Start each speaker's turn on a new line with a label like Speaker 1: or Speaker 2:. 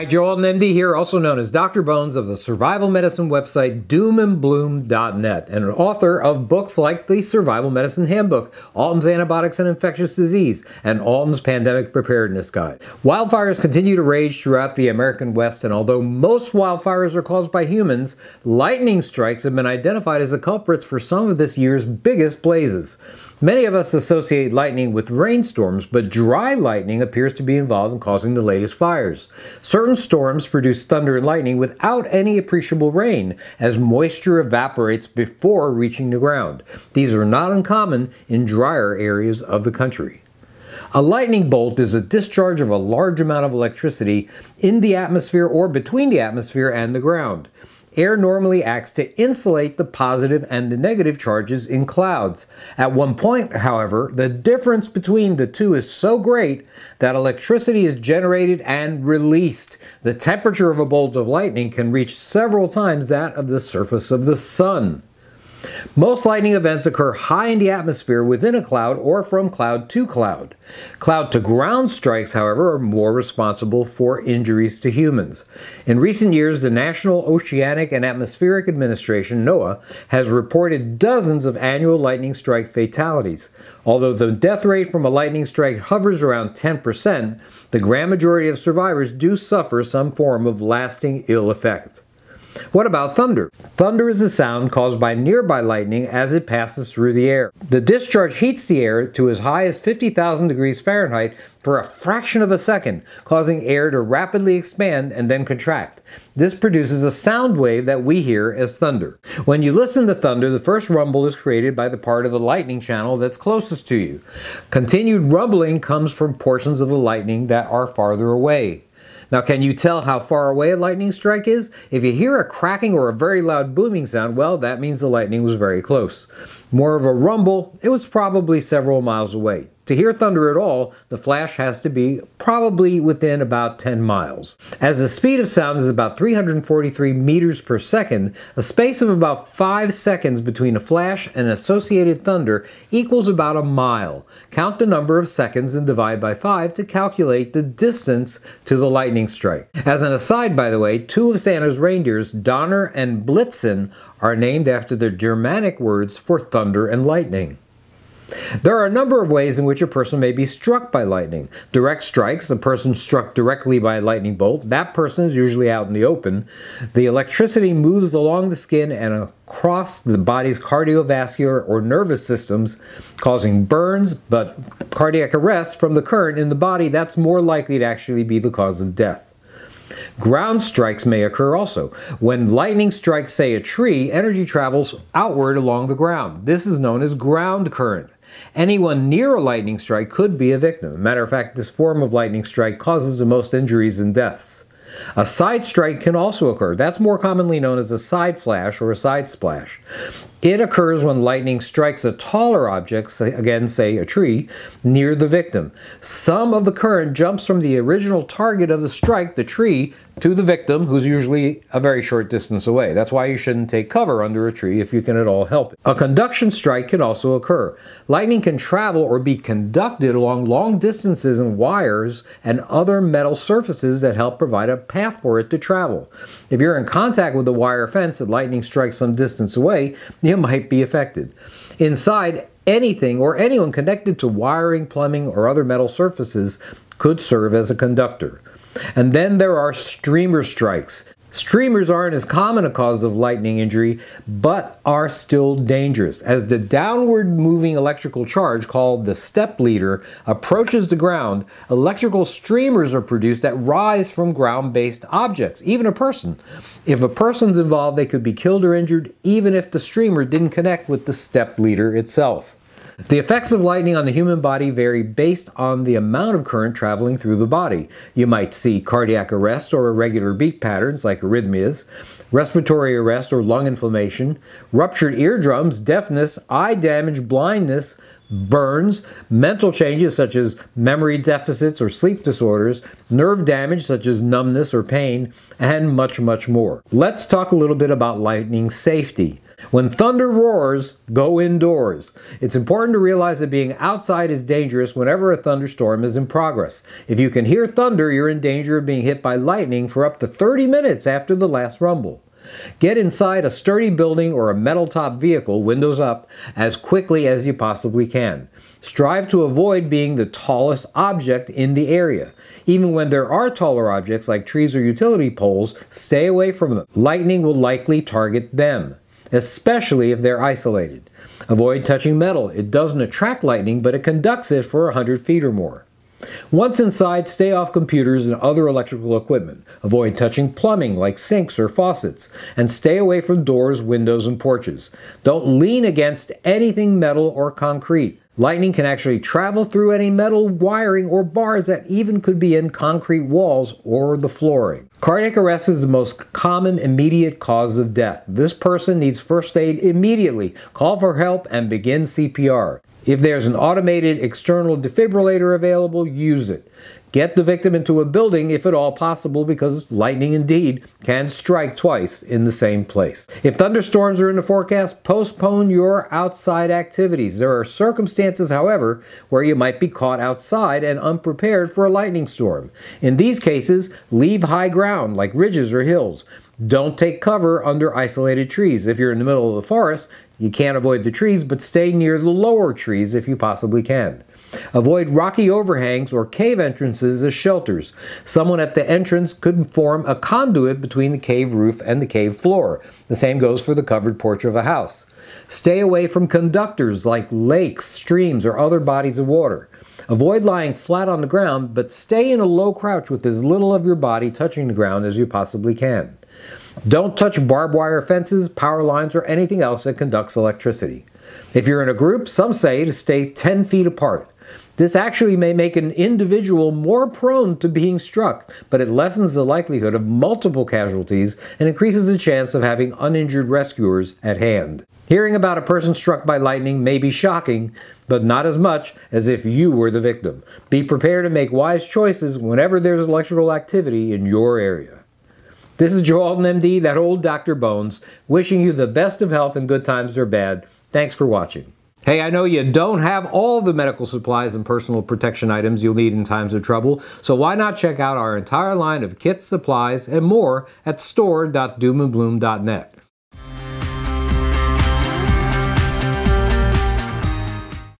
Speaker 1: Hi, Joe Alton, MD here, also known as Dr. Bones of the survival medicine website doomandbloom.net, and an author of books like the Survival Medicine Handbook, Alton's Antibiotics and Infectious Disease, and Alton's Pandemic Preparedness Guide. Wildfires continue to rage throughout the American West, and although most wildfires are caused by humans, lightning strikes have been identified as the culprits for some of this year's biggest blazes. Many of us associate lightning with rainstorms, but dry lightning appears to be involved in causing the latest fires. Certain storms produce thunder and lightning without any appreciable rain, as moisture evaporates before reaching the ground. These are not uncommon in drier areas of the country. A lightning bolt is a discharge of a large amount of electricity in the atmosphere or between the atmosphere and the ground. Air normally acts to insulate the positive and the negative charges in clouds. At one point, however, the difference between the two is so great that electricity is generated and released. The temperature of a bolt of lightning can reach several times that of the surface of the sun. Most lightning events occur high in the atmosphere within a cloud or from cloud to cloud. Cloud to ground strikes, however, are more responsible for injuries to humans. In recent years, the National Oceanic and Atmospheric Administration, NOAA, has reported dozens of annual lightning strike fatalities. Although the death rate from a lightning strike hovers around 10%, the grand majority of survivors do suffer some form of lasting ill effect. What about thunder? Thunder is a sound caused by nearby lightning as it passes through the air. The discharge heats the air to as high as 50,000 degrees Fahrenheit for a fraction of a second, causing air to rapidly expand and then contract. This produces a sound wave that we hear as thunder. When you listen to thunder, the first rumble is created by the part of the lightning channel that's closest to you. Continued rumbling comes from portions of the lightning that are farther away. Now, can you tell how far away a lightning strike is? If you hear a cracking or a very loud booming sound, well, that means the lightning was very close. More of a rumble, it was probably several miles away. To hear thunder at all, the flash has to be probably within about 10 miles. As the speed of sound is about 343 meters per second, a space of about 5 seconds between a flash and associated thunder equals about a mile. Count the number of seconds and divide by 5 to calculate the distance to the lightning strike. As an aside, by the way, two of Santa's reindeers, Donner and Blitzen, are named after the Germanic words for thunder and lightning. There are a number of ways in which a person may be struck by lightning. Direct strikes, a person struck directly by a lightning bolt, that person is usually out in the open. The electricity moves along the skin and across the body's cardiovascular or nervous systems, causing burns, but cardiac arrest from the current in the body, that's more likely to actually be the cause of death. Ground strikes may occur also. When lightning strikes, say, a tree, energy travels outward along the ground. This is known as ground current. Anyone near a lightning strike could be a victim. Matter of fact, this form of lightning strike causes the most injuries and deaths. A side strike can also occur. That's more commonly known as a side flash or a side splash. It occurs when lightning strikes a taller object, again, say a tree, near the victim. Some of the current jumps from the original target of the strike, the tree, to the victim, who's usually a very short distance away. That's why you shouldn't take cover under a tree if you can at all help it. A conduction strike can also occur. Lightning can travel or be conducted along long distances in wires and other metal surfaces that help provide a path for it to travel. If you're in contact with the wire fence and lightning strikes some distance away, you might be affected. Inside, anything or anyone connected to wiring, plumbing, or other metal surfaces could serve as a conductor. And then there are streamer strikes. Streamers aren't as common a cause of lightning injury, but are still dangerous. As the downward moving electrical charge, called the step leader, approaches the ground, electrical streamers are produced that rise from ground based objects, even a person. If a person's involved, they could be killed or injured, even if the streamer didn't connect with the step leader itself. The effects of lightning on the human body vary based on the amount of current traveling through the body. You might see cardiac arrest or irregular beat patterns like arrhythmias, respiratory arrest or lung inflammation, ruptured eardrums, deafness, eye damage, blindness, burns, mental changes such as memory deficits or sleep disorders, nerve damage such as numbness or pain, and much, much more. Let's talk a little bit about lightning safety. When thunder roars, go indoors. It's important to realize that being outside is dangerous whenever a thunderstorm is in progress. If you can hear thunder, you're in danger of being hit by lightning for up to 30 minutes after the last rumble. Get inside a sturdy building or a metal top vehicle, windows up, as quickly as you possibly can. Strive to avoid being the tallest object in the area. Even when there are taller objects like trees or utility poles, stay away from them. Lightning will likely target them, especially if they're isolated. Avoid touching metal. It doesn't attract lightning, but it conducts it for 100 feet or more. Once inside, stay off computers and other electrical equipment. Avoid touching plumbing like sinks or faucets, and stay away from doors, windows, and porches. Don't lean against anything metal or concrete. Lightning can actually travel through any metal wiring or bars that even could be in concrete walls or the flooring. Cardiac arrest is the most common immediate cause of death. This person needs first aid immediately. Call for help and begin CPR. If there's an automated external defibrillator available, use it. Get the victim into a building if at all possible because lightning indeed can strike twice in the same place. If thunderstorms are in the forecast, postpone your outside activities. There are circumstances, however, where you might be caught outside and unprepared for a lightning storm. In these cases, leave high ground like ridges or hills. Don't take cover under isolated trees. If you're in the middle of the forest, you can't avoid the trees, but stay near the lower trees if you possibly can. Avoid rocky overhangs or cave entrances as shelters. Someone at the entrance could form a conduit between the cave roof and the cave floor. The same goes for the covered porch of a house. Stay away from conductors like lakes, streams, or other bodies of water. Avoid lying flat on the ground, but stay in a low crouch with as little of your body touching the ground as you possibly can. Don't touch barbed wire fences, power lines, or anything else that conducts electricity. If you're in a group, some say to stay 10 feet apart. This actually may make an individual more prone to being struck, but it lessens the likelihood of multiple casualties and increases the chance of having uninjured rescuers at hand. Hearing about a person struck by lightning may be shocking, but not as much as if you were the victim. Be prepared to make wise choices whenever there's electrical activity in your area. This is Joe Alton, MD, that old Dr. Bones, wishing you the best of health in good times or bad. Thanks for watching. Hey, I know you don't have all the medical supplies and personal protection items you'll need in times of trouble, so why not check out our entire line of kits, supplies, and more at store.doomandbloom.net.